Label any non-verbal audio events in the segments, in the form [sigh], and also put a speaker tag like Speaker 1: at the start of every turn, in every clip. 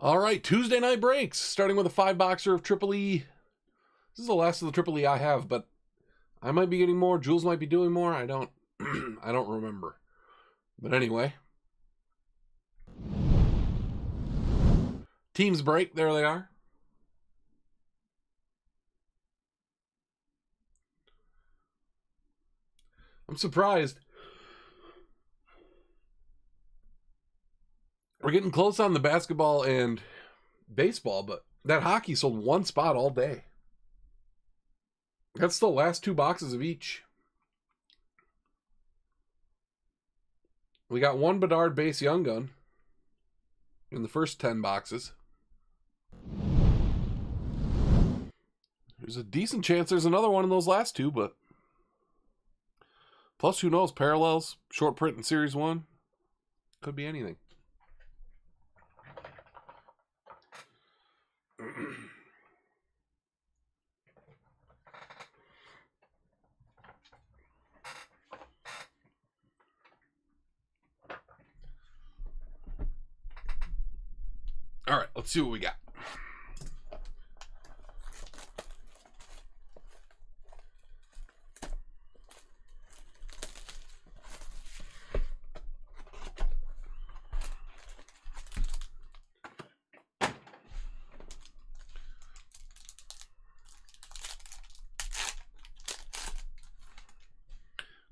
Speaker 1: All right, Tuesday night breaks, starting with a five boxer of Triple E. This is the last of the Triple E I have, but I might be getting more. Jules might be doing more. I don't, [clears throat] I don't remember. But anyway, teams break. There they are. I'm surprised. We're getting close on the basketball and baseball, but that hockey sold one spot all day. That's the last two boxes of each. We got one Bedard base young gun in the first 10 boxes. There's a decent chance there's another one in those last two, but plus who knows? Parallels, short print in series one. Could be anything. Let's see what we got.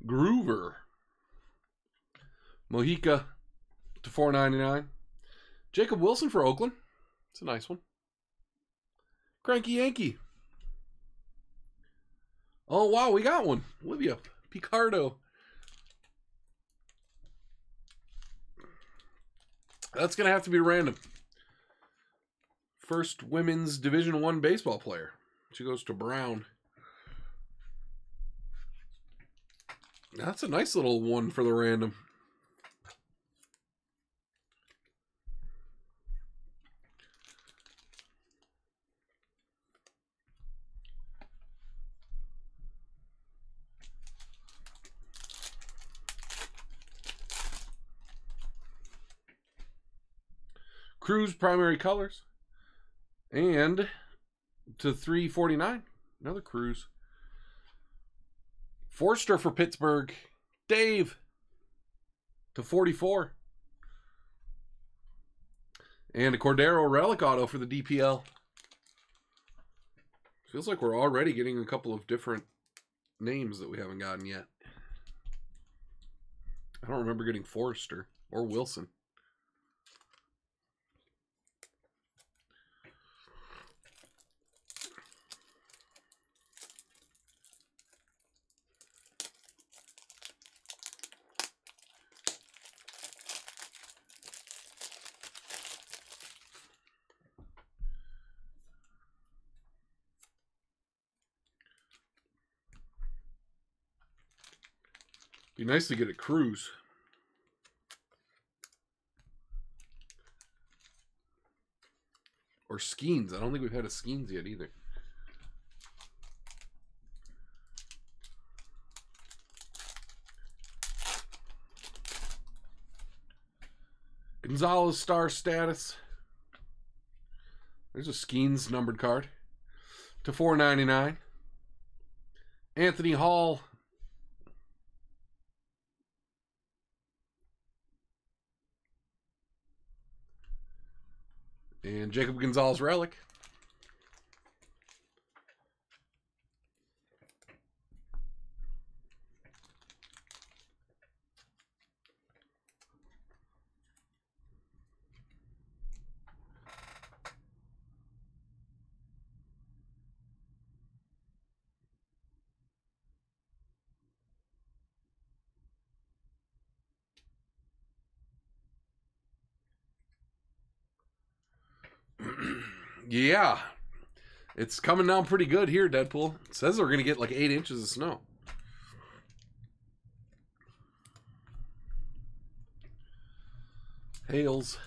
Speaker 1: Groover. Mojica to 499. Jacob Wilson for Oakland. It's a nice one. Cranky Yankee. Oh wow, we got one. Olivia Pichardo. That's gonna have to be random. First women's Division One baseball player. She goes to Brown. That's a nice little one for the random. Cruz primary colors. And to 349. Another Cruz. Forrester for Pittsburgh. Dave to 44. And a Cordero Relic Auto for the DPL. Feels like we're already getting a couple of different names that we haven't gotten yet. I don't remember getting Forrester or Wilson. Nice to get a cruise. Or Skenes. I don't think we've had a Skenes yet either. Gonzalez star status. There's a Skenes numbered card to 499. Anthony Hall And Jacob Gonzalez relic. Yeah. It's coming down pretty good here, Deadpool. It says we're going to get like eight inches of snow. Hails.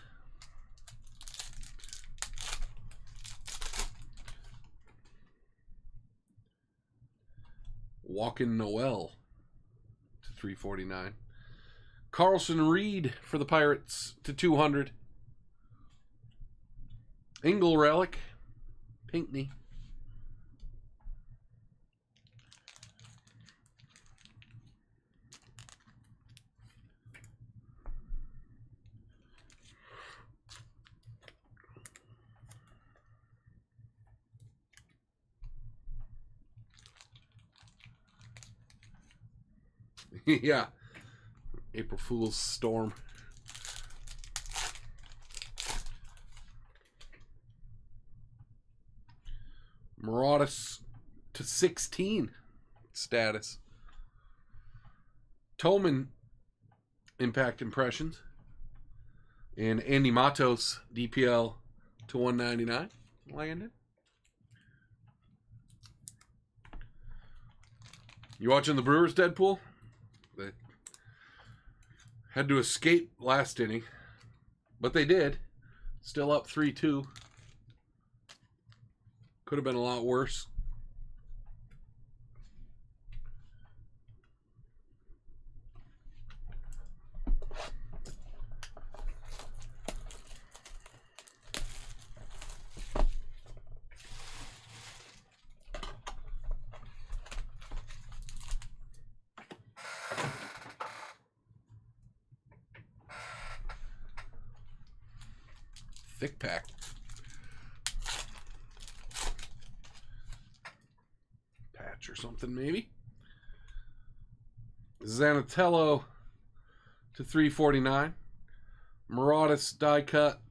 Speaker 1: Walking Noel to 349. Carlson Reed for the Pirates to 200. Engel relic. Pinkney. [laughs] yeah. April Fool's Storm. Maraudus to 16 status. Tolman Impact Impressions. And Andy Matos DPL to 199 landed. You watching the Brewers Deadpool? They had to escape last inning, but they did. Still up 3 2. Could have been a lot worse. Zanetello to 349. Maraudus die cut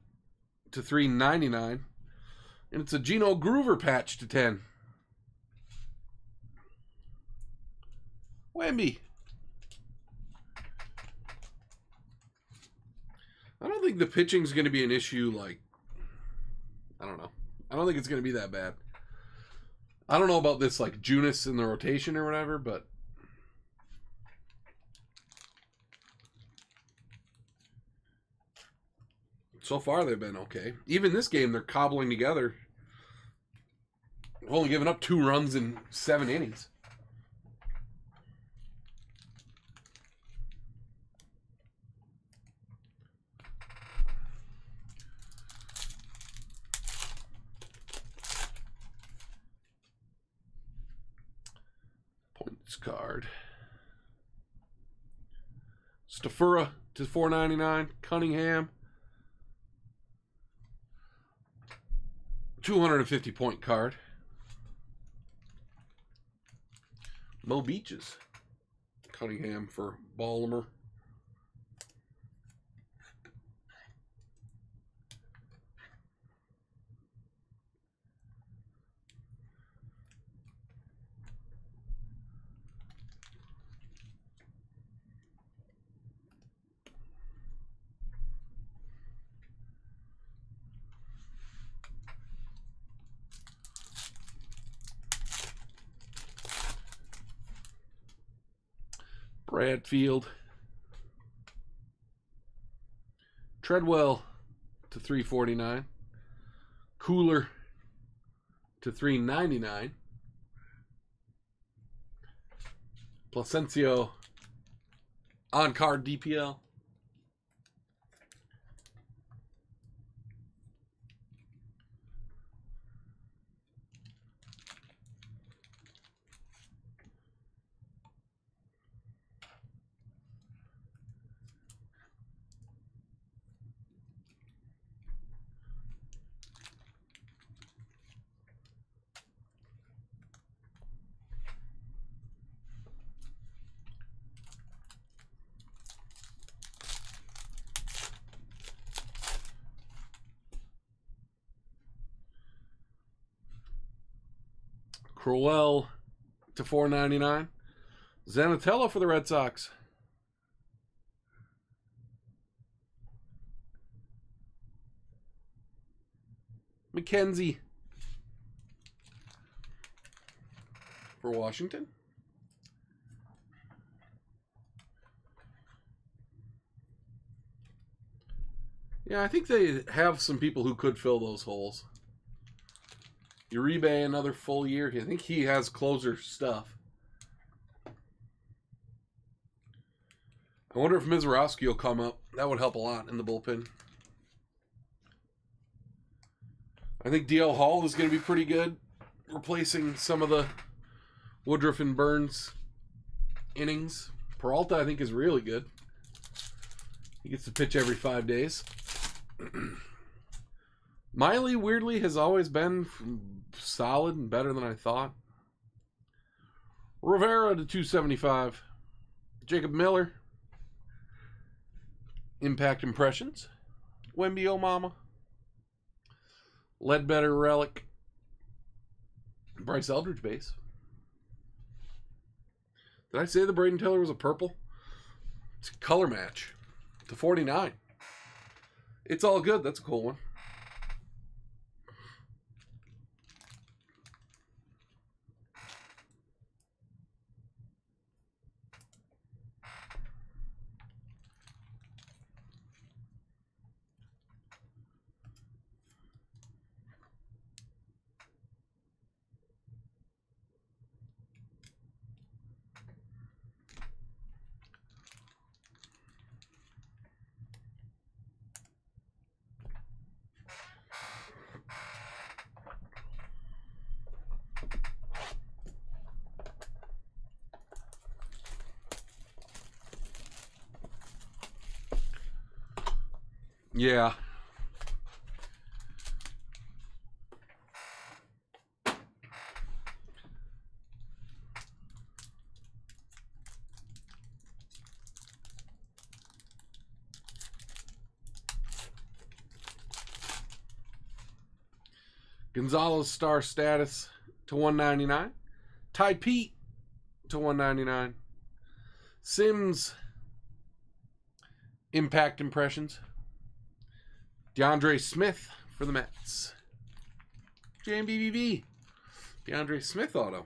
Speaker 1: to 399. And it's a Gino Groover patch to 10. Wemby. I don't think the pitching's going to be an issue. Like, I don't know. I don't think it's going to be that bad. I don't know about this, like Junis in the rotation or whatever, but so far they've been okay. Even this game, they're cobbling together. They've only given up two runs in seven innings. Points card. Stafura to 499. Cunningham. 250 point card. Mo Beaches. Cunningham for Ballimer. Bradfield. Treadwell to 349. Cooler to 399. Placencio on card DPL. Crowell to 499. Zanetello for the Red Sox. McKenzie for Washington. Yeah, I think they have some people who could fill those holes. Uribe another full year. I think he has closer stuff. I wonder if Misiorowski will come up. That would help a lot in the bullpen. I think DL Hall is going to be pretty good, replacing some of the Woodruff and Burnes innings. Peralta, I think, is really good. He gets to pitch every five days. [clears throat] Miley, weirdly, has always been solid and better than I thought. Rivera to 275. Jacob Miller. Impact Impressions. Wemby O Mama. Ledbetter Relic. Bryce Eldridge base. Did I say the Brayden Taylor was a purple? It's a color match to 49. It's all good. That's a cool one. Yeah. Gonzalez star status to 199. Tai Peete to 199. Sims impact impressions DeAndre Smith for the Mets. JMBBB. DeAndre Smith auto.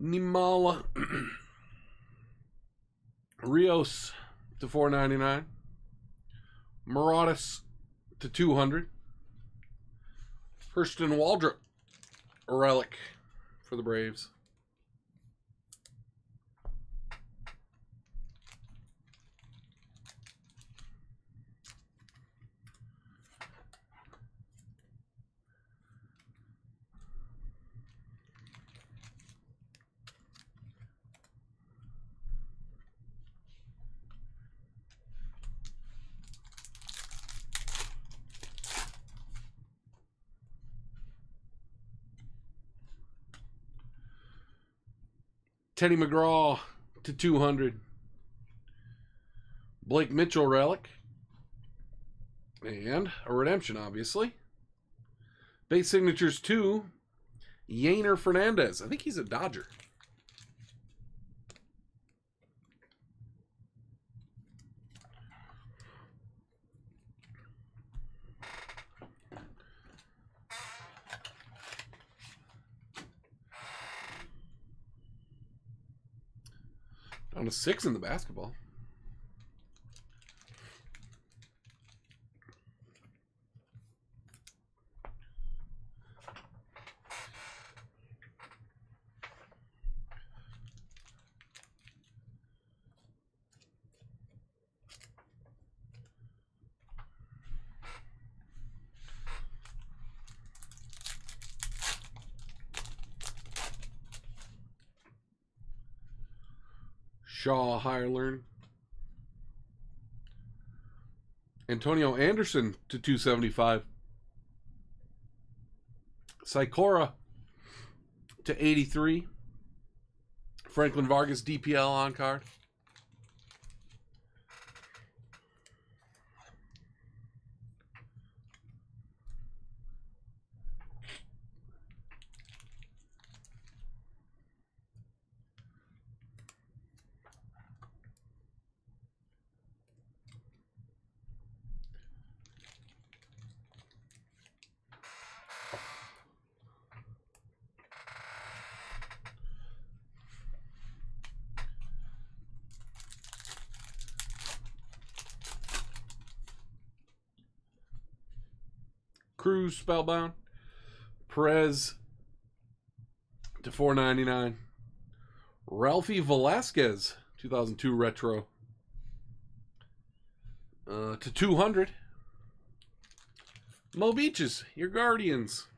Speaker 1: Nimala Rios to 499. Maraudis to 200. Hurston Waldrop, relic for the Braves. Teddy McGraw to 200. Blake Mitchell relic. And a redemption, obviously. Base signatures two. Yeiner Fernandez. I think he's a Dodger. Six in the basketball. Shaw higher learn. Antonio Anderson to 275. Sykora to 83. Franklin Vargas DPL on card. Cruz Spellbound. Perez to 499. Ralphie Velazquez 2002 retro uh, to 200. Mo Beaches, your Guardians.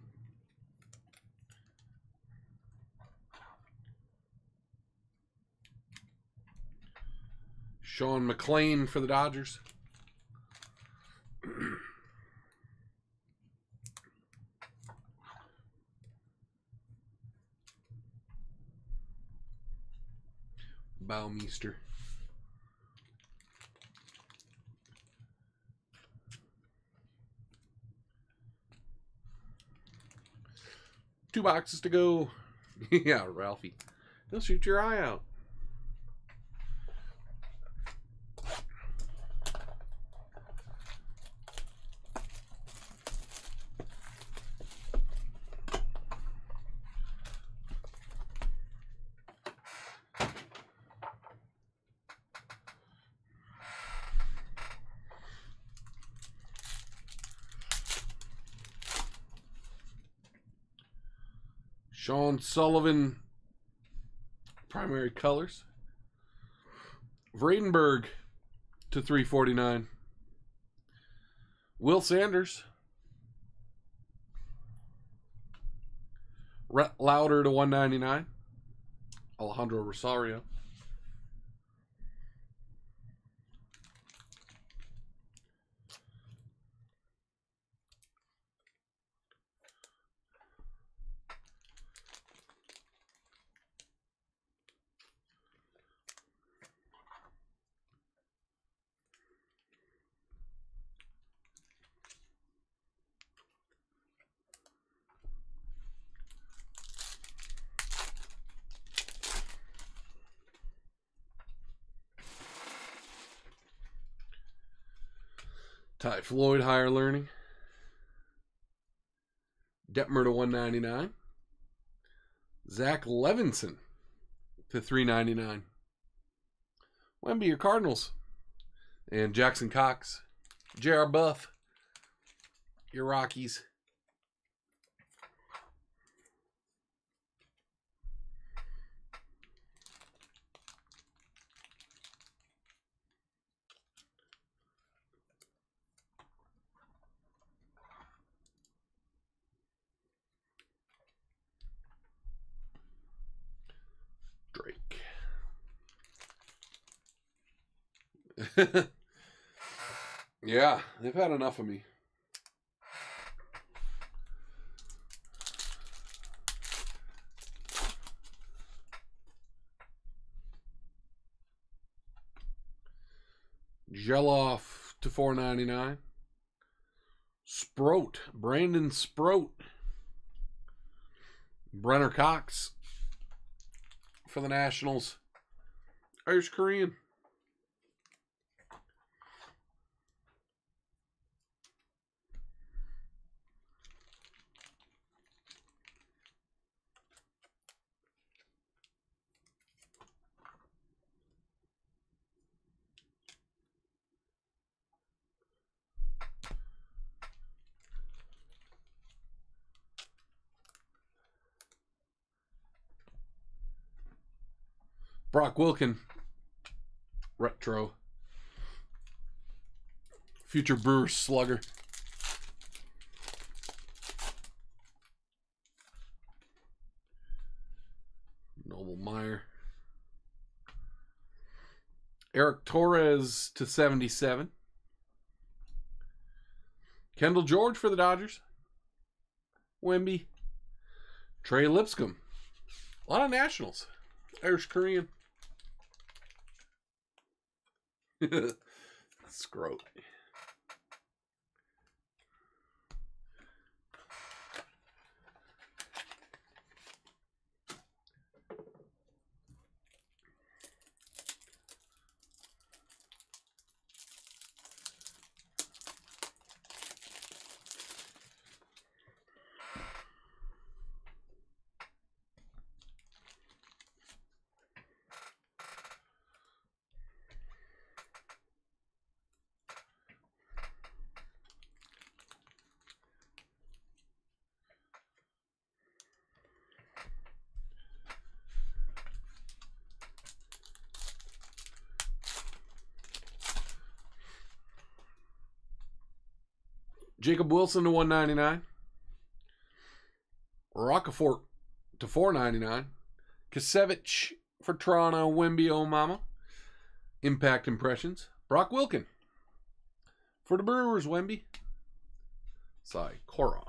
Speaker 1: Sean McLean for the Dodgers. Baumeister. Two boxes to go. [laughs] yeah, Ralphie. He'll shoot your eye out. Sean Sullivan, primary colors. Vradenberg to 349. Will Sanders. Rhett Lowder to 199. Alejandro Rosario. Ty Floyd, higher learning. Detmer to 199. Zach Levenson to 399. Wemby, your Cardinals. And Jackson Cox. J.R. Buff, your Rockies. [laughs] yeah, they've had enough of me. Gelof to 499. Sproat, Brandon Sproat. Brenner Cox for the Nationals. Irish Korean. Brock Wilken. Retro. Future Brewers slugger. Noble Meyer. Eric Torres to 77. Kendall George for the Dodgers. Wemby. Trey Lipscomb. A lot of Nationals. Irish Korean. [laughs] Scrote. Jacob Wilson to 199. Rockefort to 499. Kasevich for Toronto, Wemby Mama. Impact Impressions. Brock Wilken for the Brewers, Wemby. Sai Cora.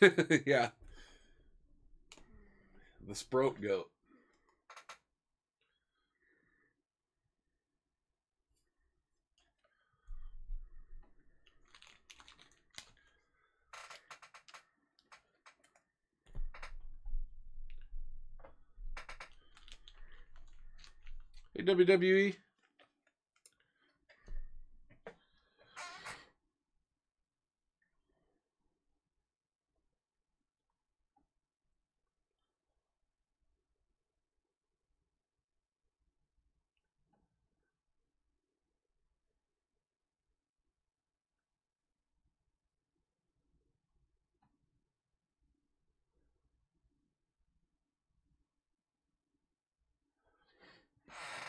Speaker 1: [laughs] yeah. The Sprout Goat. Hey, WWE.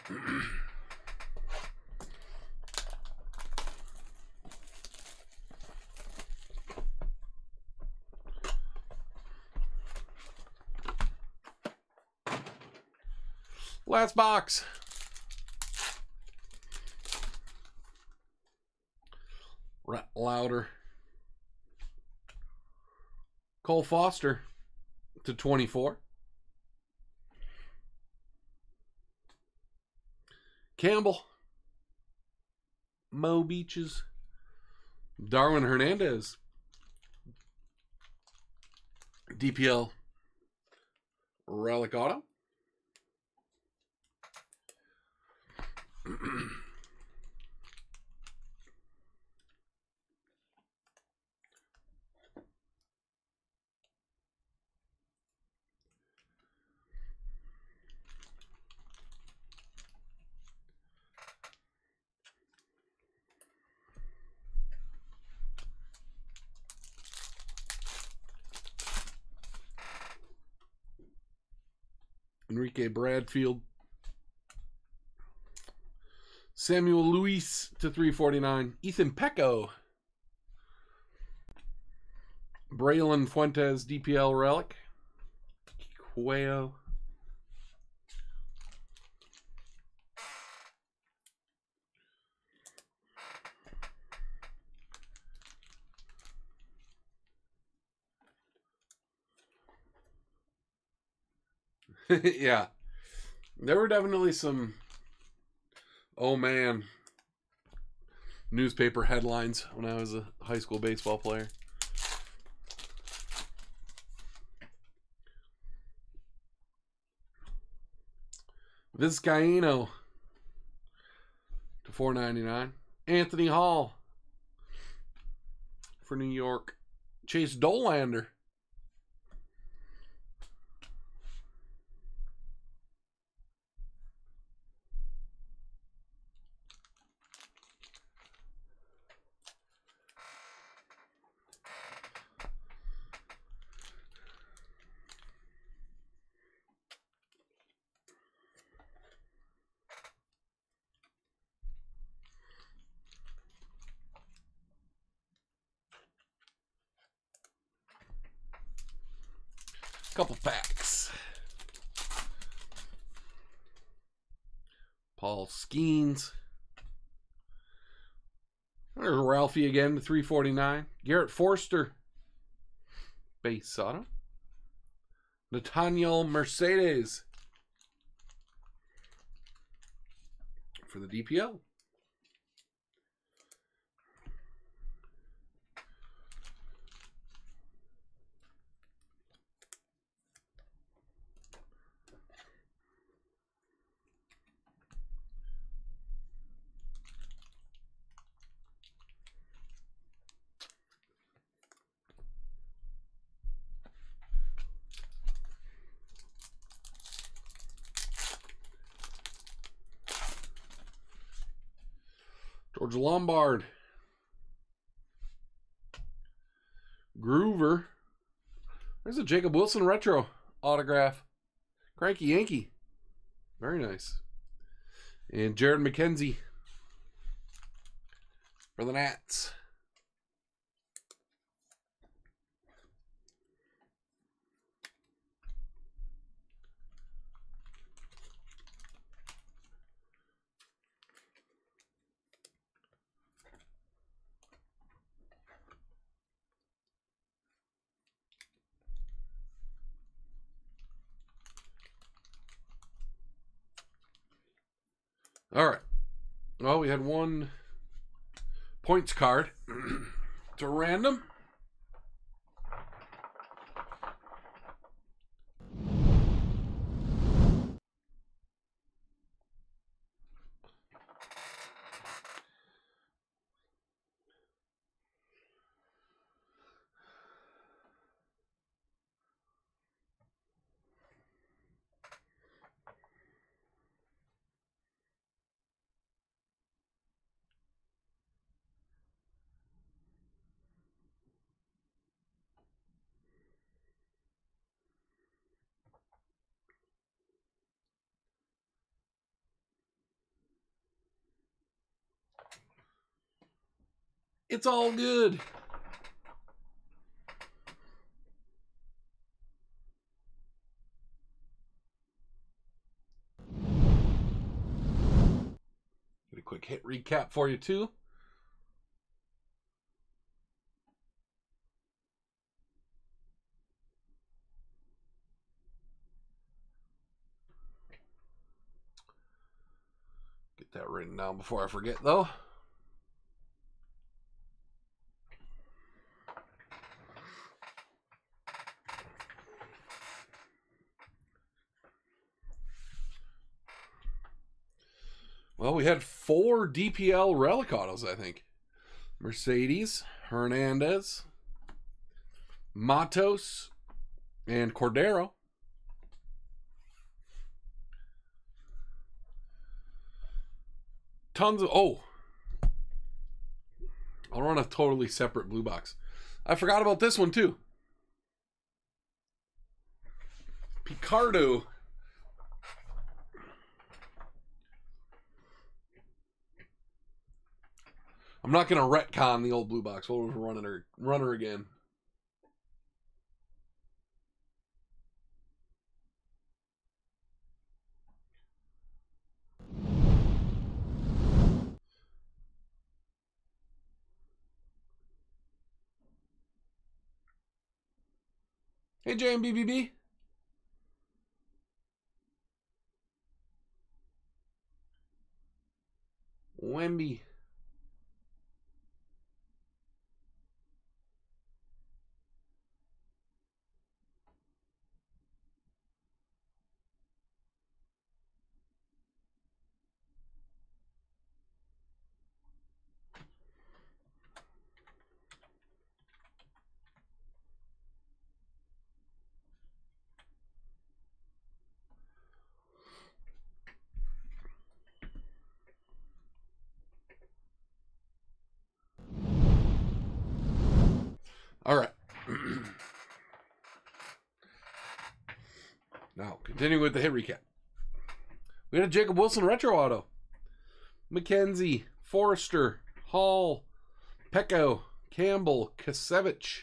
Speaker 1: [clears throat] Last box. Louder. Cole Foster to 24. Campbell. Mo Beaches. Darwin Hernandez. DPL. Relic Auto. [clears throat] Enrique Bradfield. Samuel Luis to 349. Ethan Pecco. Braylon Fuentes DPL relic. Cuello. [laughs] yeah. There were definitely some oh man newspaper headlines when I was a high school baseball player. Vizcaino to 499. Anthony Hall for New York. Chase Dollander Couple packs. Paul Skenes. There's Ralphie again, 349. Garrett Forrester. Base auto. Nathaniel Mercedes. For the DPL. George Lombard. Groover There's a Jacob Wilson retro autograph. Cranky Yankee. Very nice. And Jared McKenzie for the Nats. All right. Well, we had one points card. [clears throat] it's a random. It's all good. Get a quick hit recap for you, too. Get that written down before I forget, though. We had four DPL relic autos, I think. Mercedes, Hernandez, Matos, and Cordero. Tons of oh. I'll run a totally separate blue box. I forgot about this one too. Pichardo I'm not gonna retcon the old blue box. We'll run her run her again. Hey JMBBB. Wemby. All right. now, continuing with the hit recap. We had a Jacob Wilson retro auto. McKenzie, Forrester, Hall, Pecco, Campbell, Kasevich,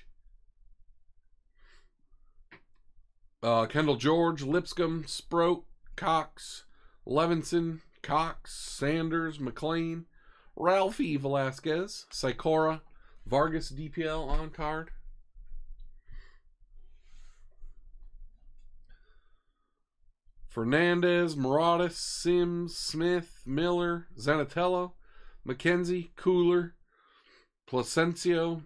Speaker 1: uh, Kendall George, Lipscomb, Sproat, Cox, Levenson, Cox, Sanders, McLean, Ralphie Velazquez, Sykora, Vargas DPL on card. Fernandez, Maraudis, Sims, Smith, Miller, Zanetello, McKenzie, Cooler, Placencio,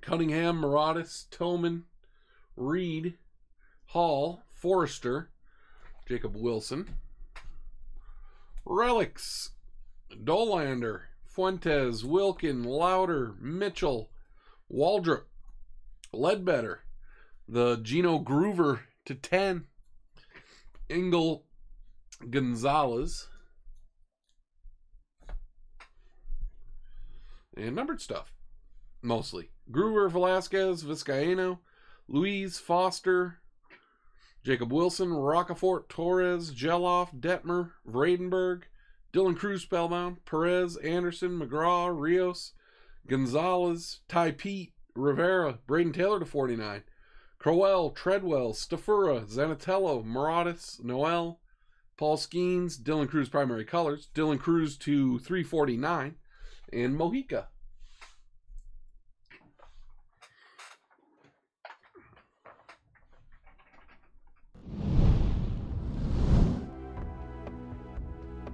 Speaker 1: Cunningham, Maraudis, Tillman, Reed, Hall, Forrester, Jacob Wilson, Relics, Dollander, Fuentes, Wilken, Louder, Mitchell, Waldrep, Ledbetter, the Gino Groover to 10, Engel Gonzalez, and numbered stuff, mostly. Groover, Velazquez, Vizcaino, Louise Foster, Jacob Wilson, Roccaforte, Torres, Gelof, Detmer, Vredenberg, Dylan Cruz Spellbound, Perez, Anderson, McGraw, Rios, Gonzalez, Tai Peete, Rivera, Brayden Taylor to 49, Crowell, Treadwell, Stafura, Zanetello, Maraudis, Noel, Paul Skenes, Dylan Cruz primary colors, Dylan Cruz to 349, and Mojica.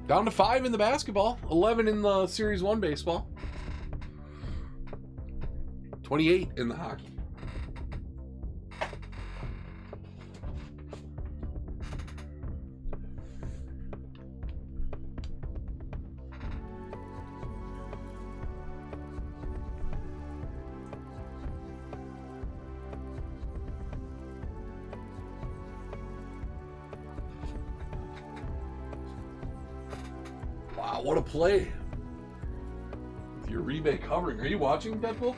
Speaker 1: Down to five in the basketball, 11 in the Series 1 baseball, 28 in the hockey. What a play. With your rebate covering. Are you watching Deadpool?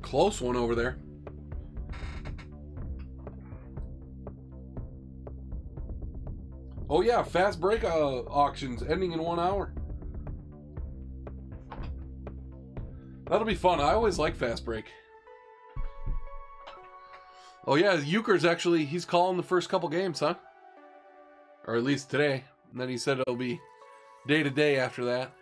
Speaker 1: Close one over there. Yeah, fast break uh, auctions ending in one hour. That'll be fun. I always like fast break. Oh yeah, Euchre's actually he's calling the first couple games, huh? Or at least today. And then he said it'll be day to day after that.